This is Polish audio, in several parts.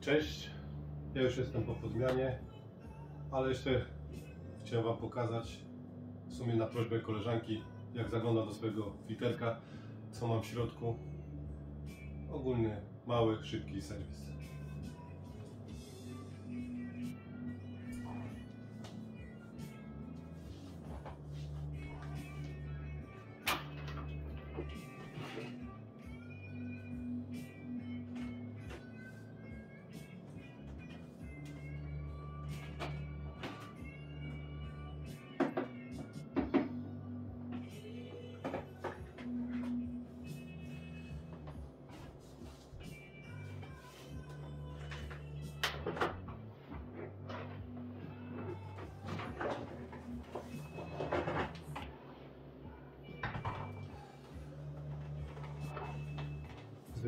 Cześć, ja już jestem po podmianie, ale jeszcze chciałem Wam pokazać w sumie na prośbę koleżanki, jak zagląda do swojego filterka, co mam w środku. Ogólny, mały, szybki serwis.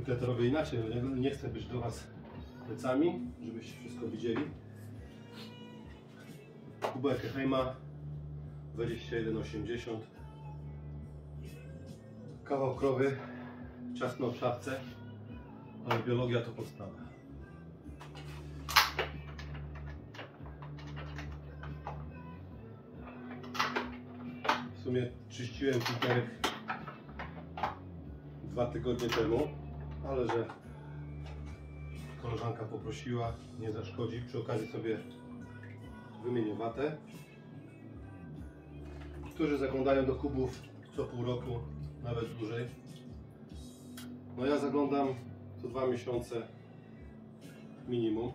Zwykle to robię inaczej, bo nie- nie chcę być do Was plecami, żebyście wszystko widzieli. Kubełek Heima 21,80 Kawał krowy, ciasno w szafce, ale biologia to podstawa. W sumie czyściłem filterek dwa tygodnie temu, ale że koleżanka poprosiła, nie zaszkodzi. Przy okazji sobie wymienię watę. Którzy zaglądają do kubów co pół roku, nawet dłużej. No ja zaglądam co dwa miesiące minimum.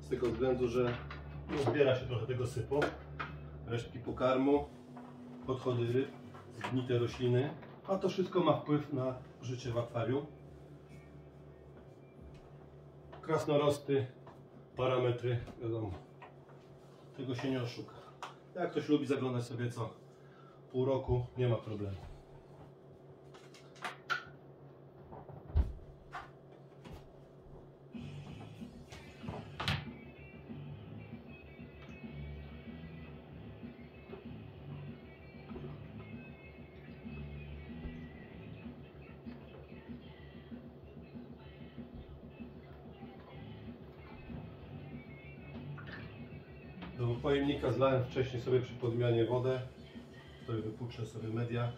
Z tego względu, że no, zbiera się trochę tego sypu, resztki pokarmu, podchody ryb, zgnite rośliny, a to wszystko ma wpływ na życie w akwarium. Krasnorosty, parametry, wiadomo, tego się nie oszuka. Jak ktoś lubi zaglądać sobie co pół roku, nie ma problemu. Zlałem wcześniej sobie przy podmianie wodę. Tutaj wypuczę sobie media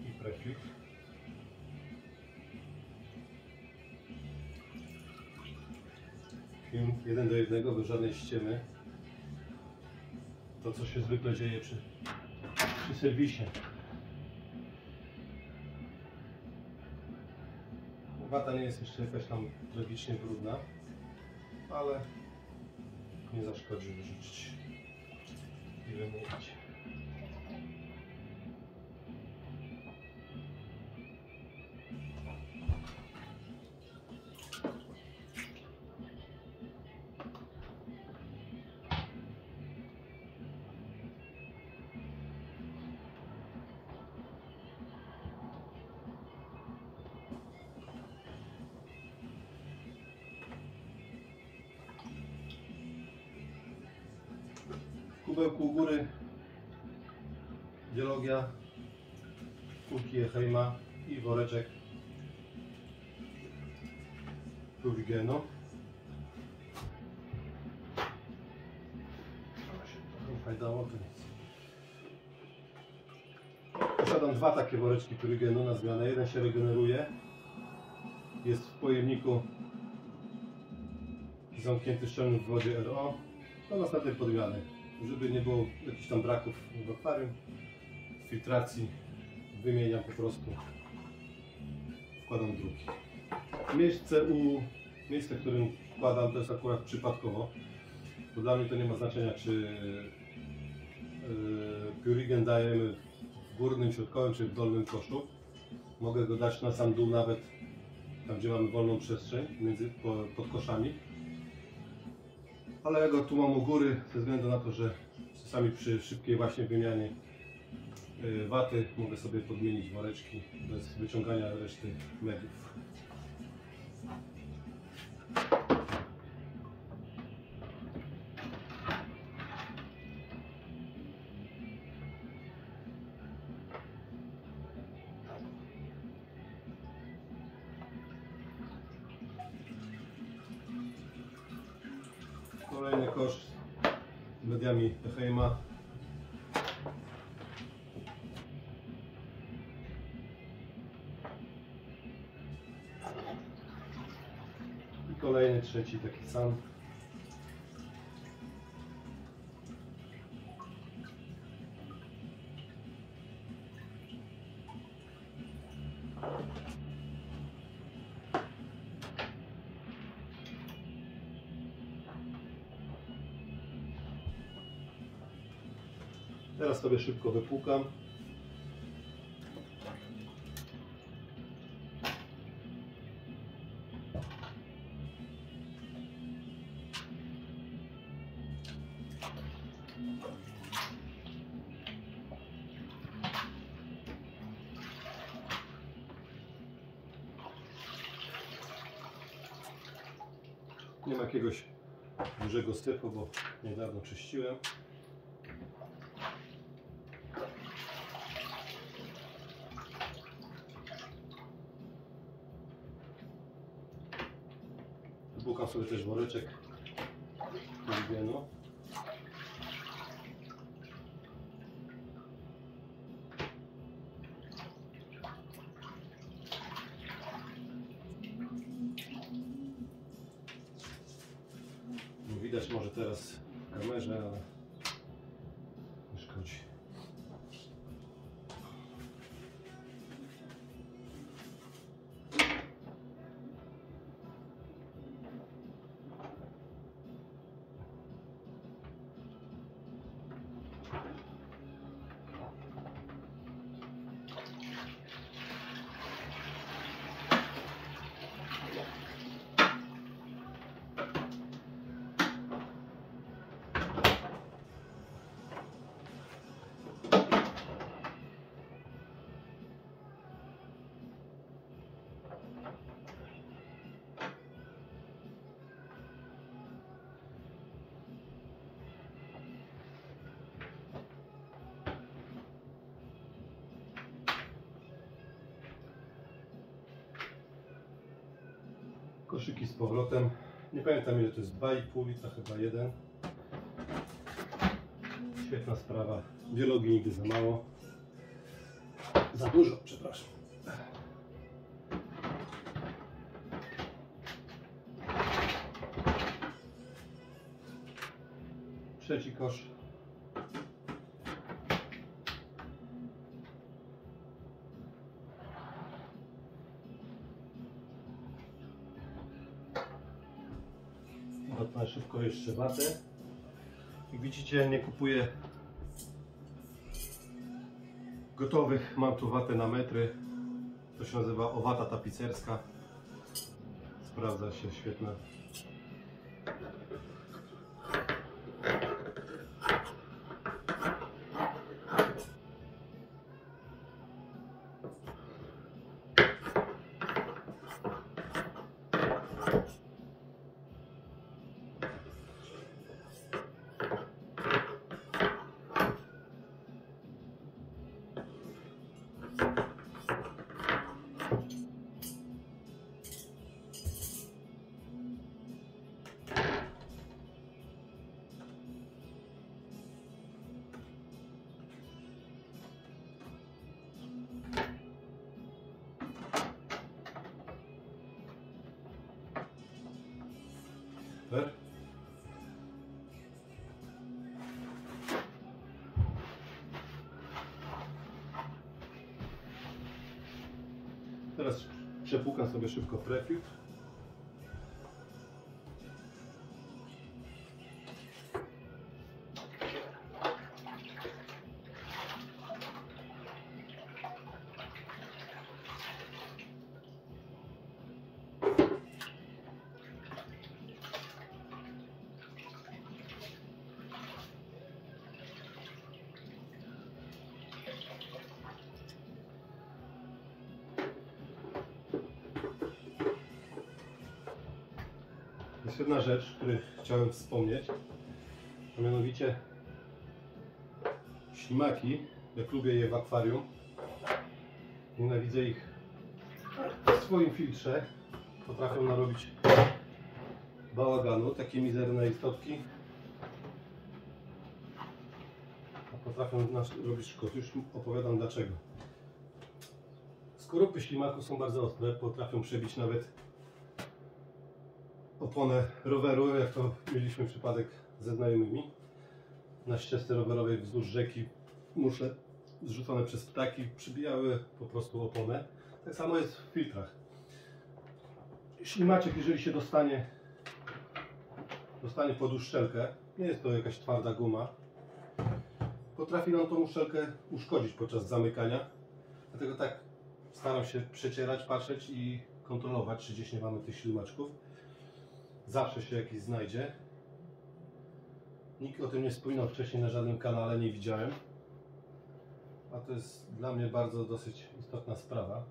i prefiltr. Film 1 do 1 bez żadnej ściemy. To co się zwykle dzieje przy, przy serwisie. Wata nie jest jeszcze jakaś tam tragicznie brudna, ale nie zaszkodzi wyrzucić i wymienić. W kubełku u góry biologia, kulki Eheima i woreczek nic. Posiadam dwa takie woreczki Purigenu na zmianę. Jeden się regeneruje. Jest w pojemniku zamknięty szczelny w wodzie RO do następnej podmiany, żeby nie było jakichś tam braków w akwarium, filtracji, wymieniam po prostu, wkładam drugi. Miejsce, u, miejsce, w którym wkładam, to jest akurat przypadkowo, bo dla mnie to nie ma znaczenia, czy yy, Purigen dajemy w górnym, środkowym, czy w dolnym koszu. Mogę go dać na sam dół nawet, tam gdzie mamy wolną przestrzeń, między, po, pod koszami ale ja go tu mam u góry ze względu na to, że czasami przy szybkiej właśnie wymianie y, waty mogę sobie podmienić woreczki bez wyciągania reszty mediów. Mediami Heima. I kolejny, trzeci taki sam. Teraz sobie szybko wypłukam. Nie ma jakiegoś dużego styku, bo niedawno czyściłem. Wypłukam sobie też woreczek Libiano. No widać może teraz w kamerze, ale Koszyki z powrotem. Nie pamiętam ile to jest 2,5 litra, chyba jeden. Świetna sprawa. Biologii nigdy za mało. Za dużo, przepraszam. Trzeci kosz. Szybko jeszcze watę. Jak widzicie, nie kupuję gotowych. Mam tu watę na metry. To się nazywa owata tapicerska. Sprawdza się świetna. Teraz przepłukam sobie szybko prefiltr. Jest jedna rzecz, o której chciałem wspomnieć, a mianowicie ślimaki, jak lubię je w akwarium, nienawidzę ich w swoim filtrze, potrafią narobić bałaganu, takie mizerne istotki, A potrafią robić szkód. Już opowiadam dlaczego. Skorupy ślimaku są bardzo ostre, potrafią przebić nawet oponę roweru, jak to mieliśmy przypadek ze znajomymi. Na ścieżce rowerowej wzdłuż rzeki muszle zrzucone przez ptaki przybijały po prostu oponę. Tak samo jest w filtrach. Ślimaczek, jeżeli się dostanie, dostanie pod uszczelkę, nie jest to jakaś twarda guma, potrafi nam tą uszczelkę uszkodzić podczas zamykania. Dlatego tak staram się przecierać, patrzeć i kontrolować, czy gdzieś nie mamy tych ślimaczków. Zawsze się jakiś znajdzie. Nikt o tym nie wspominał wcześniej na żadnym kanale, nie widziałem. A to jest dla mnie bardzo dosyć istotna sprawa.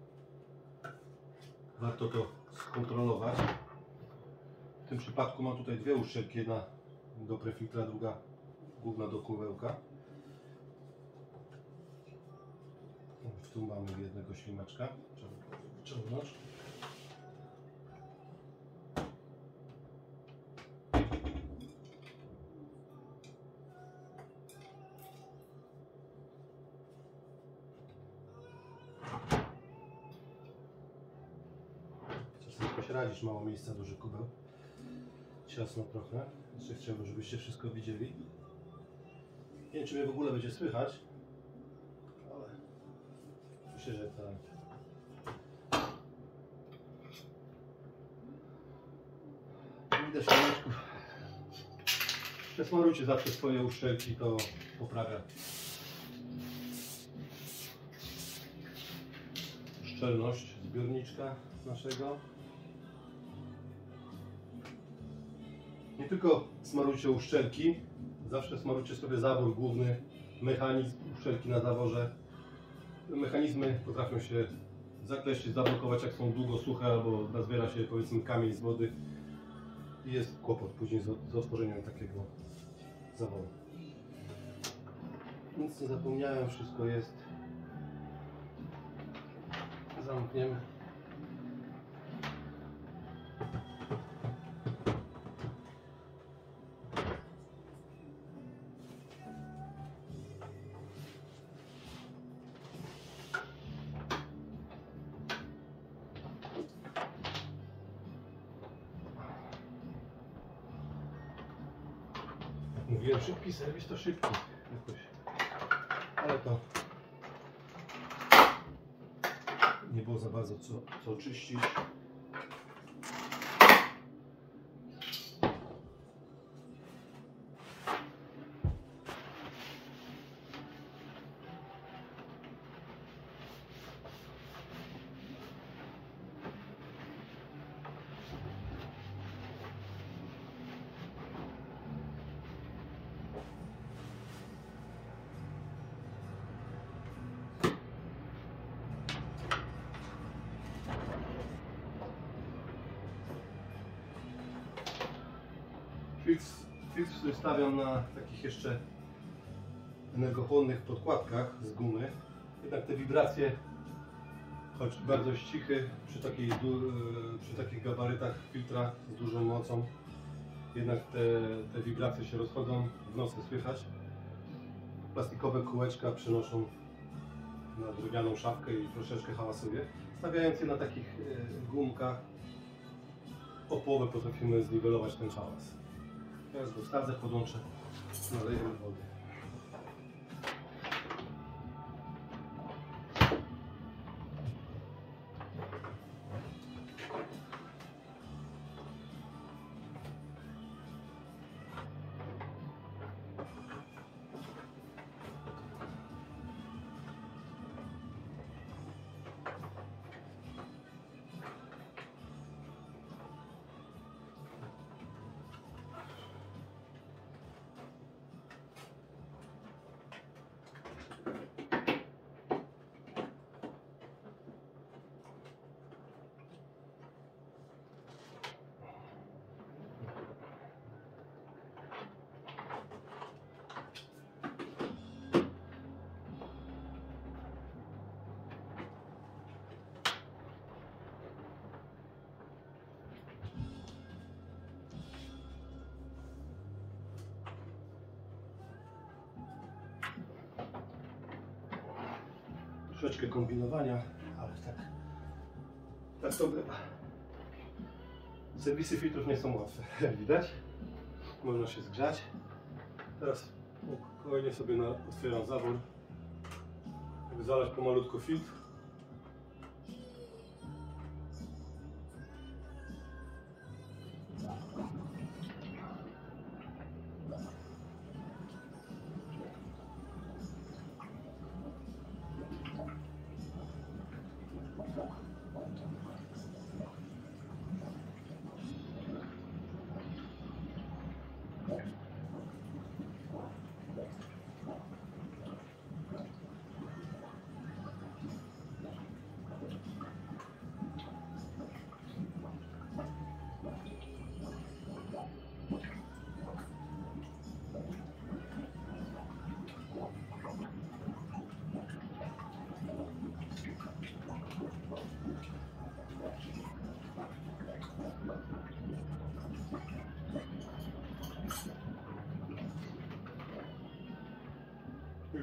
Warto to skontrolować. W tym przypadku mam tutaj dwie uszczelki, jedna do prefiltra, druga główna do kubełka. Tu mamy jednego ślimaczka. Trzeba wyciągnąć. Pośradzić mało miejsca, duży kubeł. Ciasno trochę. Jeszcze chciałbym, żebyście wszystko widzieli. Nie wiem, czy mnie w ogóle będzie słychać, ale myślę, że tak. Widać ślimaczków. Przesmarujcie zawsze swoje uszczelki, to poprawia szczelność zbiorniczka naszego. Nie tylko smarujcie uszczelki, zawsze smarujcie sobie zawór główny, mechanizm uszczelki na zaworze. Mechanizmy potrafią się zakleścić, zablokować jak są długo suche albo nazbiera się powiedzmy kamień z wody i jest kłopot później z, z otworzeniem takiego zaworu. Nic nie zapomniałem, wszystko jest. Zamkniemy. To szybki. Jakoś. Ale to nie było za bardzo co, co czyścić. Filtr, stawiam na takich jeszcze energochłonnych podkładkach z gumy. Jednak te wibracje, choć bardzo cichy przy, takiej, przy takich gabarytach filtra z dużą mocą, jednak te, te wibracje się rozchodzą, w nocy słychać. Plastikowe kółeczka przenoszą na drewnianą szafkę i troszeczkę hałasuje. Stawiając je na takich e, gumkach, o połowę potrafimy zniwelować ten hałas. Teraz go wsadzę, podłączę, nalejemy wody. Troszeczkę kombinowania, ale tak, tak to bywa. Serwisy filtrów nie są łatwe, jak widać. Można się zgrzać. Teraz spokojnie sobie otwieram zawór. Żeby zalać pomalutko filtr.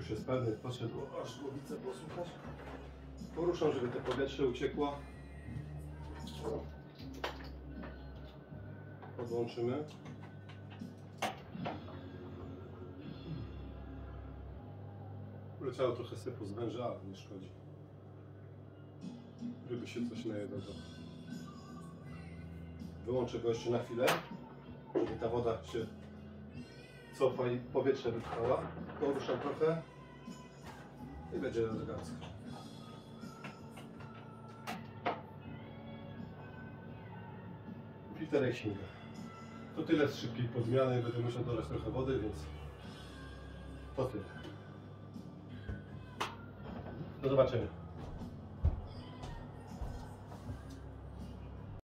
Już jest pewny, podszedł aż głowicę posłuchać. Poruszam, żeby to powietrze uciekło. Podłączymy. Leciało trochę sypu z węża, ale nie szkodzi. Gdyby się coś najedało. Wyłączę go jeszcze na chwilę, żeby ta woda się cofa i powietrze wypchała. Poruszam trochę i będzie elegancko. Filterek śmiga. To tyle z szybkiej podmiany. Będę musiał dodać trochę wody, więc to tyle. Do zobaczenia.